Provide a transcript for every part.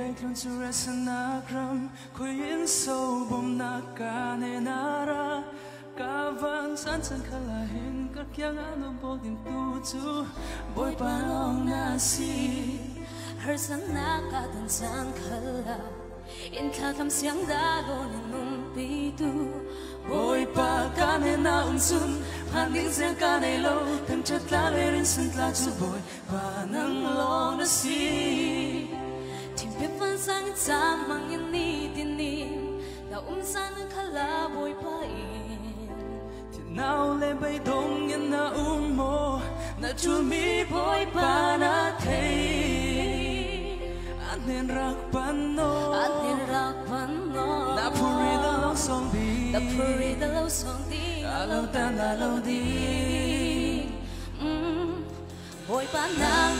lên con chu ra sân na gram khoi in sâu bom na cả ne na ra ka van san là hình hin ka kyang ano bo din tu chu boy pa long na si her san na ka in kha kam da go ni num pi tu boy pa ka ne na sun han ding sen ka ne lâu tan chat la le rin san tla chu boy pa nang na si ni tin ni na um san khala boy pa in thì nào lên bay đông nhân na um mo na chu mi boy pa na thấy anh nên ban pan anh an ni ra na puri da lo song đi na puri da lo song di alo tan alo đi Boy pa nang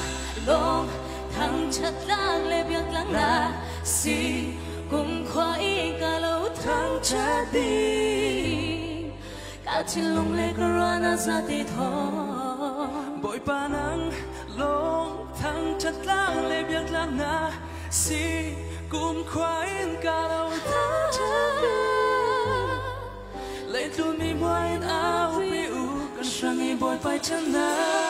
long thang chat lang le biak lang na si cùng khoai cả lâu thang cha đi. cả chi lung le corona ra ti tho boy pa nang long thang chat lang le biak lang na si kum khoai ka lo thang cha đi. Lấy tu mi boy áo bi u kan sang i boy pai chân na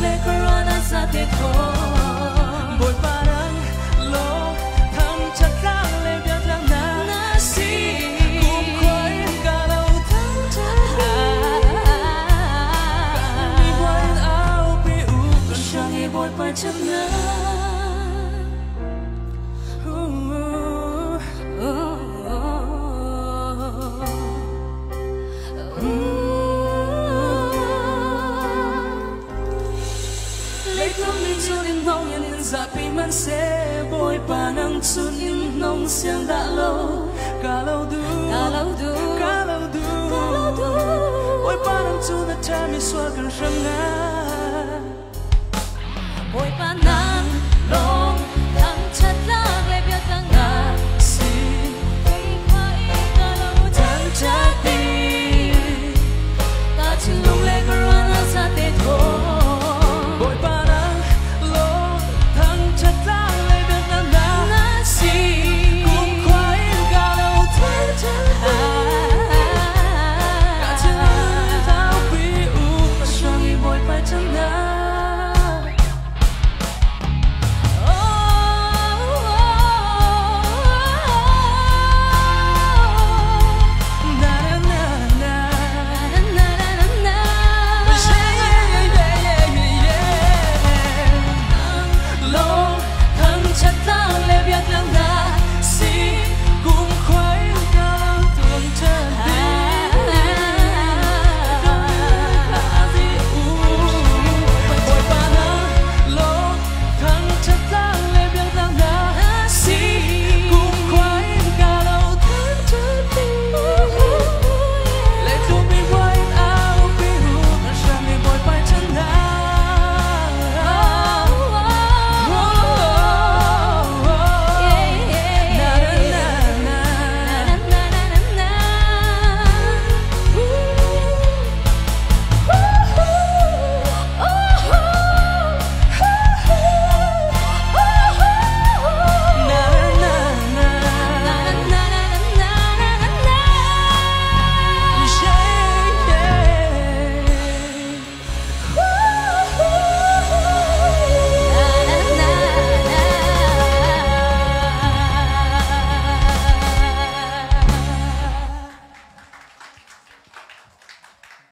Ve korona sa te ko Lấy thương mình cho đến nông nhân in dạ bị man sẽ bôi pa nang chun in nông xiang đã lâu cả lâu du Cả lâu du. cả lâu du Cả lâu du. bôi pa nang chun đã cha mi xóa cần răng ngã Boy pa na